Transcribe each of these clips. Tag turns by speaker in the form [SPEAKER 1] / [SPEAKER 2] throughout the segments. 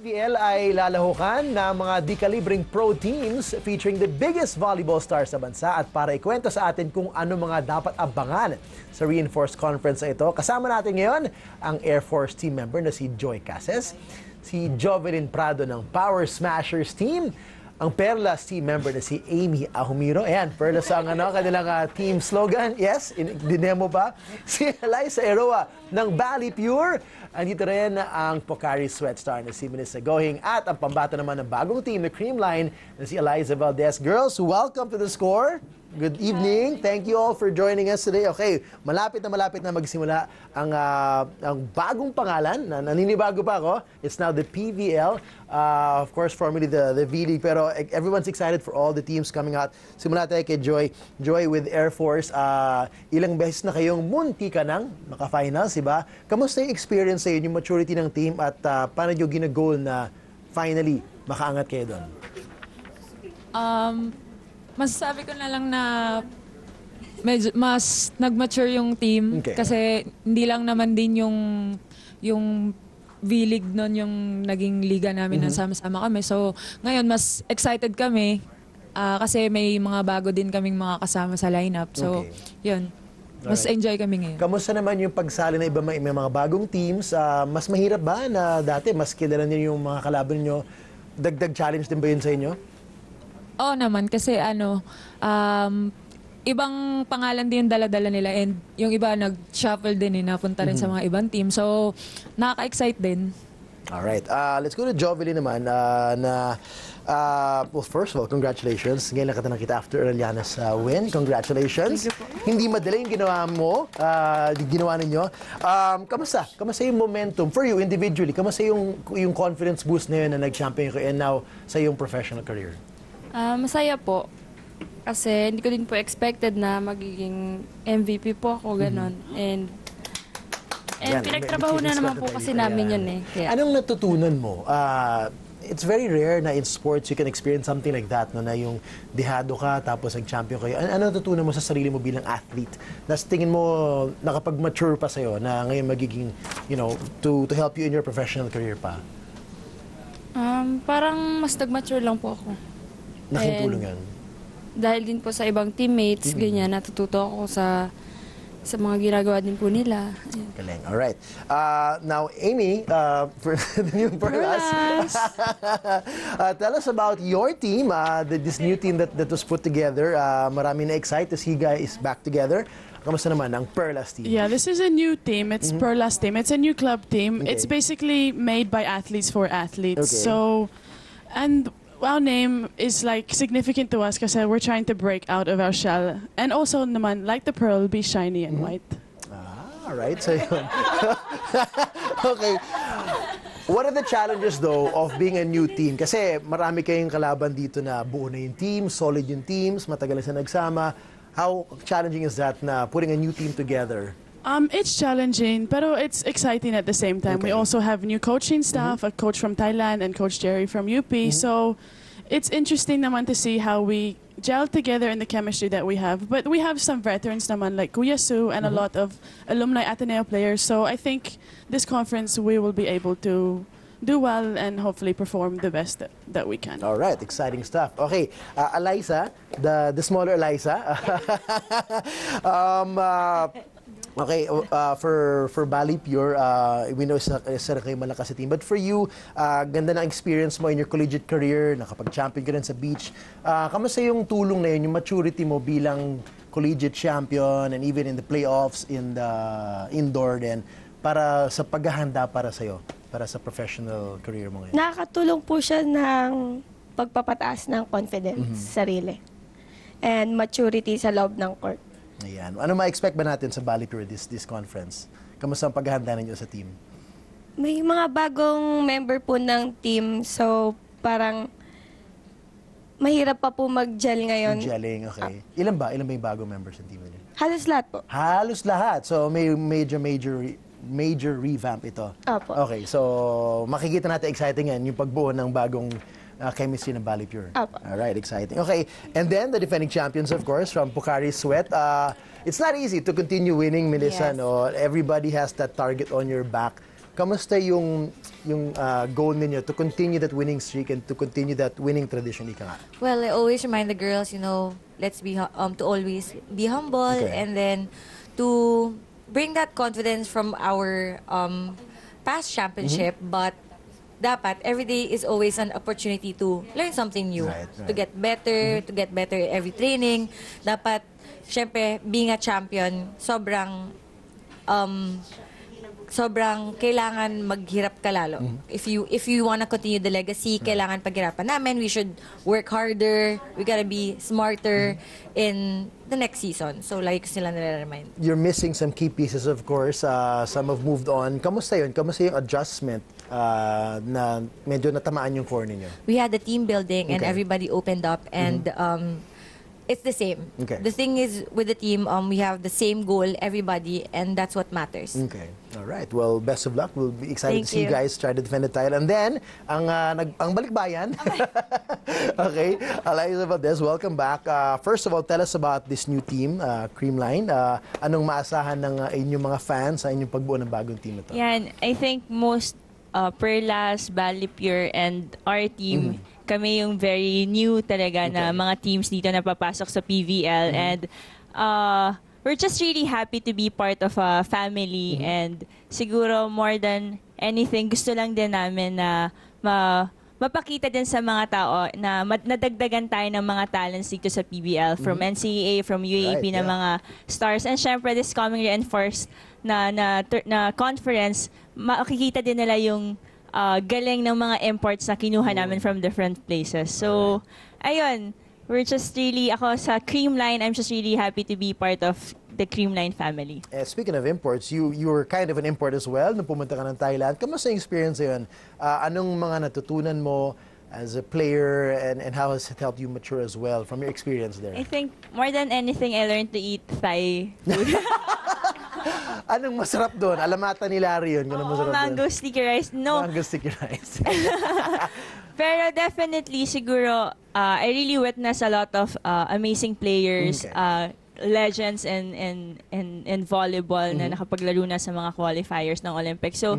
[SPEAKER 1] PVL ay lalahukan ng mga di-kalibring pro teams featuring the biggest volleyball stars sa bansa at para ikwento sa atin kung ano mga dapat abangan sa Reinforced Conference na ito. Kasama natin ngayon ang Air Force team member na si Joy Cases, si Jovelyn Prado ng Power Smashers team, ang Perlas team member na si Amy Ahumiro. Ayan, Perlas ang ano, kanilang ah, team slogan. Yes, in- dinemo pa. Si Eliza Eroa ng Bali Pure. Andito rin ang Pocari Sweat Star na si Melissa Gohing at ang pambato naman ng bagong team na Creamline na si Eliza Valdez. Girls, welcome to the score. Good evening. Thank you all for joining us today. Okay, malapit na malapit na magsimula ang ah, ang bagong pangalan na naninibago pa ako. It's now the PVL. Uh, of course, formerly the the V-League. Pero e- everyone's excited for all the teams coming out. Simula tayo kay Joy. Joy with Air Force. ah, ilang beses na kayong munti ka nang maka-finals, di ba? Kamusta yung experience sa yung maturity ng team at ah, paano nyo gina-goal na finally makaangat kayo doon?
[SPEAKER 2] Um, masasabi ko na lang na medyo mas nag-mature yung team
[SPEAKER 1] Okay.
[SPEAKER 2] kasi hindi lang naman din yung yung V-League noon yung naging liga namin na sama-sama kami. So, ngayon mas excited kami ah, kasi may mga bago din kaming mga kasama sa lineup. So,
[SPEAKER 1] Okay.
[SPEAKER 2] yun. Mas enjoy kami ngayon.
[SPEAKER 1] Kamusta naman yung pagsali na iba may, may mga bagong teams? Ah, mas mahirap ba na dati mas kilala niyo yung mga kalaban niyo? Dagdag challenge din ba yun sa inyo?
[SPEAKER 2] Oo naman, kasi ano, um, ibang pangalan din yung dala-dala nila and yung iba nag-shuffle din eh, napunta rin sa mga ibang team. So, nakaka-excite din.
[SPEAKER 1] Alright, uh, let's go to Jovelyn naman ah, na ah, well, first of all, congratulations. Ngayon lang kita nakita after Aureliana's uh, win. Congratulations. Hindi madali yung ginawa mo, ah, yung ginawa ninyo. Um, kamusta? Kamusta yung momentum for you individually? Kamusta yung, yung confidence boost na yun na nag-champion kayo and now sa iyong professional career?
[SPEAKER 3] Ah, masaya po. Kasi hindi ko din po expected na magiging MVP po ako, ganon. And, and
[SPEAKER 1] Yan,
[SPEAKER 3] pinagtrabaho na naman po
[SPEAKER 1] ka
[SPEAKER 3] kasi namin yun eh. Kaya,
[SPEAKER 1] Anong natutunan mo? Ah, it's very rare na in sports you can experience something like that, no, na yung dehado ka tapos nag-champion kayo. An- ano natutunan mo sa sarili mo bilang athlete? Na sa tingin mo nakapag-mature pa sa'yo na ngayon magiging, you know, to, to help you in your professional career pa?
[SPEAKER 3] um, parang mas nag-mature lang po ako.
[SPEAKER 1] Laking
[SPEAKER 3] And-
[SPEAKER 1] tulong yan.
[SPEAKER 3] Dahil din po sa ibang teammates, ganyan, natututo ako sa sa mga ginagawa din po nila. Ayun.
[SPEAKER 1] Galing. All right. Uh, now, Amy, uh, for the new Perlas, uh, tell us about your team, uh, the, this new team that, that was put together. Uh, marami na excited to see you guys back together. Kamusta naman ang Perlas team?
[SPEAKER 4] Yeah, this is a new team. It's Perlas team. It's a new club team. It's
[SPEAKER 1] Okay.
[SPEAKER 4] basically made by athletes for athletes.
[SPEAKER 1] Okay.
[SPEAKER 4] So, and our name is like significant to us because we're trying to break out of our shell. And also, naman, like the pearl, be shiny and white.
[SPEAKER 1] All right, so yun. okay. What are the challenges though of being a new team? Kasi marami kayong kalaban dito na buo na yung team, solid yung teams, matagal na nagsama. How challenging is that na putting a new team together?
[SPEAKER 4] Um, it's challenging, but it's exciting at the same time. We also have new coaching staff, a coach from Thailand and Coach Jerry from UP. So it's interesting naman to see how we gel together in the chemistry that we have. But we have some veterans naman like Kuya Su and a lot of alumni Ateneo players. So I think this conference we will be able to do well and hopefully perform the best that, that we can.
[SPEAKER 1] All right, exciting stuff. Okay, uh, Eliza, the the smaller Eliza. um, uh, okay, uh, for for Bali Pure, uh, we know isa na kayo malakas sa team. But for you, uh, ganda ng experience mo in your collegiate career, nakapag-champion ka rin sa beach. Uh, kamusta yung tulong na yun, yung maturity mo bilang collegiate champion and even in the playoffs in the indoor din para sa paghahanda para sa'yo, para sa professional career mo ngayon?
[SPEAKER 5] Nakakatulong po siya ng pagpapataas ng confidence sa sarili. And maturity sa loob ng court.
[SPEAKER 1] Ayan. Ano ma-expect ba natin sa Bali Pure this, this conference? Kamusta ang paghahanda ninyo sa team?
[SPEAKER 5] May mga bagong member po ng team, so parang mahirap pa po mag-gel ngayon.
[SPEAKER 1] Gelling, okay. Ilan ba? Ilan ba yung bagong members ng team ninyo?
[SPEAKER 5] Halos lahat po.
[SPEAKER 1] Halos lahat. So may major, major, re- major revamp ito.
[SPEAKER 5] Opo.
[SPEAKER 1] Okay, so makikita natin exciting yan, yung pagbuo ng bagong uh, chemistry ng Bali Pure.
[SPEAKER 5] Opo.
[SPEAKER 1] Alright, exciting. Okay, and then the defending champions, of course, from Pocari Sweat. Uh, it's not easy to continue winning, Melissa.
[SPEAKER 5] Yes.
[SPEAKER 1] No? Everybody has that target on your back. Kamusta yung yung ah, goal ninyo to continue that winning streak and to continue that winning tradition, ika nga?
[SPEAKER 6] Well, I always remind the girls, you know, let's be um to always be humble
[SPEAKER 1] Okay.
[SPEAKER 6] and then to bring that confidence from our um past championship,
[SPEAKER 1] Mm-hmm.
[SPEAKER 6] but dapat every day is always an opportunity to learn something new,
[SPEAKER 1] Right,
[SPEAKER 6] to
[SPEAKER 1] right. Mm-hmm.
[SPEAKER 6] get better, to get better every training. Dapat syempre being a champion, sobrang um sobrang kailangan maghirap ka lalo.
[SPEAKER 1] Mm-hmm.
[SPEAKER 6] If you if you wanna continue the legacy, kailangan paghirapan namin. We should work harder. We gotta be smarter
[SPEAKER 1] Mm-hmm.
[SPEAKER 6] in the next season. So like sila nare-remind.
[SPEAKER 1] You're missing some key pieces, of course. Uh, some have moved on. Kamusta yun? Kamusta yung adjustment uh, na medyo natamaan yung core ninyo?
[SPEAKER 6] We had the team building and
[SPEAKER 1] Okay.
[SPEAKER 6] everybody opened up and um it's the same.
[SPEAKER 1] Okay.
[SPEAKER 6] The thing is with the team, um, we have the same goal, everybody, and that's what matters.
[SPEAKER 1] Okay. All right. Well, best of luck. We'll be excited
[SPEAKER 6] Thank
[SPEAKER 1] to see you
[SPEAKER 6] you.
[SPEAKER 1] guys try to defend the title. And then, ang, uh, nag, ang balikbayan. okay. Eliza Valdez, welcome back. Uh, first of all, tell us about this new team, uh, Creamline. Uh, anong maasahan ng uh, inyong mga fans sa inyong pagbuo ng bagong team na to?
[SPEAKER 7] Yan, I think most uh, Perlas, Balipure, and our team, kami yung very new talaga na
[SPEAKER 1] Okay.
[SPEAKER 7] mga teams dito na papasok sa PVL. And uh, we're just really happy to be part of a family. And siguro more than anything, gusto lang din namin na ma mapakita din sa mga tao na nadagdagan tayo ng mga talents dito sa PBL from NCAA, from UAP
[SPEAKER 1] Right,
[SPEAKER 7] na
[SPEAKER 1] yeah.
[SPEAKER 7] mga stars. And syempre, this coming reinforced na, na, na conference, makikita din nila yung uh, galing ng mga imports na kinuha namin from different places. So, ayun, we're just really, ako sa Creamline, I'm just really happy to be part of the Creamline family.
[SPEAKER 1] Eh, speaking of imports, you you were kind of an import as well nung pumunta ka ng Thailand. Kamusta yung experience yun? Uh, anong mga natutunan mo as a player and, and how has it helped you mature as well from your experience there?
[SPEAKER 7] I think more than anything, I learned to eat Thai food.
[SPEAKER 1] Anong masarap doon? Alamata ni Larry yun. Ganun
[SPEAKER 7] Oo,
[SPEAKER 1] masarap
[SPEAKER 7] mango
[SPEAKER 1] doon.
[SPEAKER 7] sticky rice. No,
[SPEAKER 1] Mango sticky rice.
[SPEAKER 7] Pero definitely, siguro, uh, I really witnessed a lot of uh, amazing players,
[SPEAKER 1] Okay.
[SPEAKER 7] uh, legends in, in, in, in volleyball na nakapaglaro na sa mga qualifiers ng Olympics. So,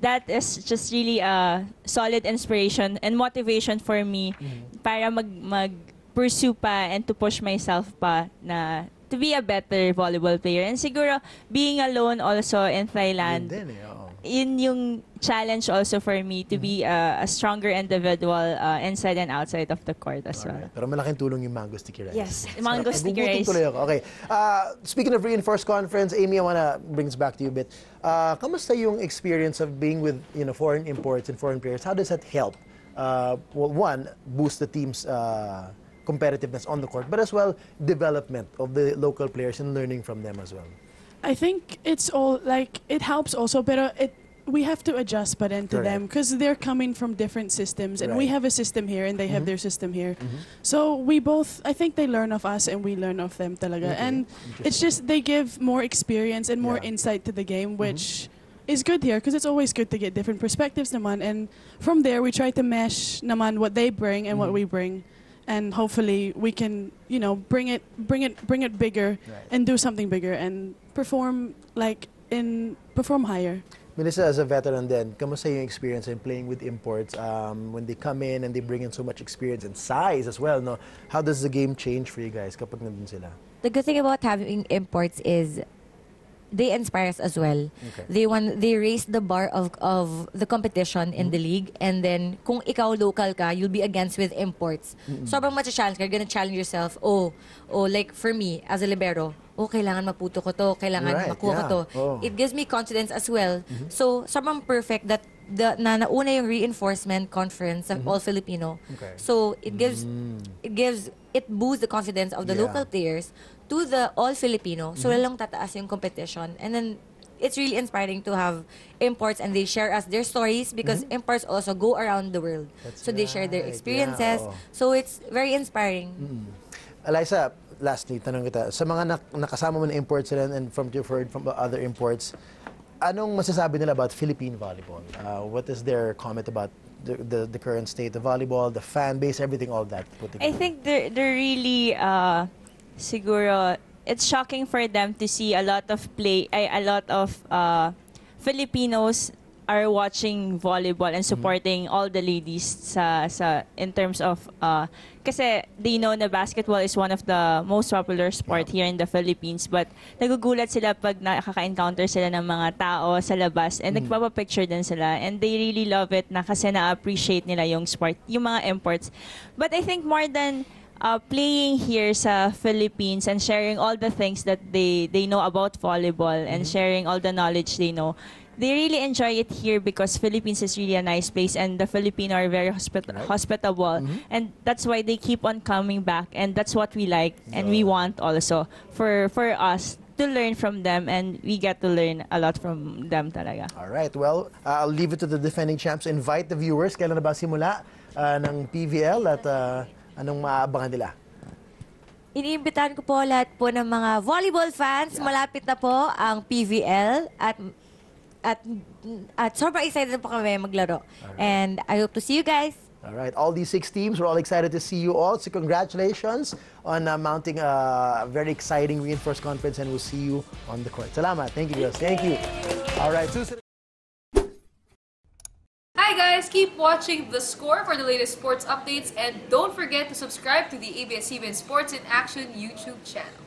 [SPEAKER 7] that is just really a solid inspiration and motivation for me para mag, mag pursue pa and to push myself pa na to be a better volleyball player. And siguro, being alone also in Thailand,
[SPEAKER 1] din eh.
[SPEAKER 7] Yun yung challenge also for me to be a, a stronger individual uh, inside and outside of the court as well.
[SPEAKER 1] Pero malaking tulong yung mango sticky rice.
[SPEAKER 7] Yes, mango
[SPEAKER 1] Sarap.
[SPEAKER 7] sticky
[SPEAKER 1] Nagugutom
[SPEAKER 7] rice.
[SPEAKER 1] tuloy ako. Okay. Uh, speaking of reinforced conference, Amy, I wanna bring this back to you a bit. Uh, kamusta yung experience of being with you know foreign imports and foreign players? How does that help? Uh, well, one, boost the team's uh, competitiveness on the court, but as well development of the local players and learning from them as well.
[SPEAKER 4] I think it's all like it helps also, but it we have to adjust but into
[SPEAKER 1] Correct.
[SPEAKER 4] them because they're coming from different systems and we have a system here and they have their system here.
[SPEAKER 1] Mm-hmm.
[SPEAKER 4] So we both I think they learn of us and we learn of them talaga.
[SPEAKER 1] Okay.
[SPEAKER 4] And it's just they give more experience and more
[SPEAKER 1] Yeah. Mm-hmm.
[SPEAKER 4] insight to the game which is good here because it's always good to get different perspectives naman and from there we try to mesh naman what they bring and what
[SPEAKER 1] Mm-hmm.
[SPEAKER 4] we bring and hopefully we can you know bring it bring it bring it bigger
[SPEAKER 1] Right.
[SPEAKER 4] and do something bigger and perform like in perform higher.
[SPEAKER 1] Melissa, as a veteran then, kamusta yung experience in playing with imports um, when they come in and they bring in so much experience and size as well, no? How does the game change for you guys kapag nandun sila?
[SPEAKER 6] The good thing about having imports is they inspire us as well.
[SPEAKER 1] Okay.
[SPEAKER 6] They want they raise the bar of of the competition in the league and then kung ikaw local ka, you'll be against with imports. Sobrang matcha-challenge ka, you're gonna challenge yourself. Oh, oh like for me as a libero, oh kailangan maputo ko to, kailangan
[SPEAKER 1] Right,
[SPEAKER 6] makuha
[SPEAKER 1] yeah.
[SPEAKER 6] ko to.
[SPEAKER 1] Oh.
[SPEAKER 6] It gives me confidence as well. So sobrang perfect that the na nauna yung reinforcement conference of all Filipino.
[SPEAKER 1] Okay.
[SPEAKER 6] So it gives it gives it boosts the confidence of the
[SPEAKER 1] Yeah.
[SPEAKER 6] local players to the all Filipino. So lalong tataas yung competition. And then it's really inspiring to have imports and they share us their stories because imports also go around the world.
[SPEAKER 1] That's
[SPEAKER 6] so they share their
[SPEAKER 1] right.
[SPEAKER 6] experiences.
[SPEAKER 1] Yeah, oo.
[SPEAKER 6] So it's very inspiring.
[SPEAKER 1] Eliza, lastly, tanong kita, sa mga nak- nakasama mo na imports rin and from you've heard from other imports, anong masasabi nila about Philippine volleyball? Uh, what is their comment about the, the, the current state of volleyball, the fan base, everything, all that? put
[SPEAKER 7] I think they're, they're really, uh, siguro, it's shocking for them to see a lot of play, ay, a lot of uh, Filipinos are watching volleyball and supporting all the ladies sa sa in terms of uh, kasi they know na basketball is one of the most popular sport here in the Philippines but nagugulat sila pag nakaka-encounter sila ng mga tao sa labas and nagpapapicture din sila and they really love it na kasi na-appreciate nila yung sport, yung mga imports. But I think more than uh, playing here sa Philippines and sharing all the things that they they know about volleyball and sharing all the knowledge they know. They really enjoy it here because Philippines is really a nice place and the Filipino are very hospit- hospitable and that's why they keep on coming back and that's what we like and we want also for for us to learn from them and we get to learn a lot from them talaga.
[SPEAKER 1] All right, well, uh, I'll leave it to the defending champs. Invite the viewers. Kailan na ba simula uh, ng PVL at uh, anong maaabangan nila?
[SPEAKER 6] Iniimbitahan ko po lahat po ng mga volleyball fans. Malapit na po ang PVL at at at sobrang excited po kami maglaro. And I hope to see you guys.
[SPEAKER 1] All right, all these six teams, we're all excited to see you all. So congratulations on uh, mounting a very exciting reinforced conference and we'll see you on the court. Salamat. Thank you, girls. Thank you. All right, susunod.
[SPEAKER 8] Guys, keep watching The Score for the latest sports updates and don't forget to subscribe to the ABS-CBN Sports in Action YouTube channel.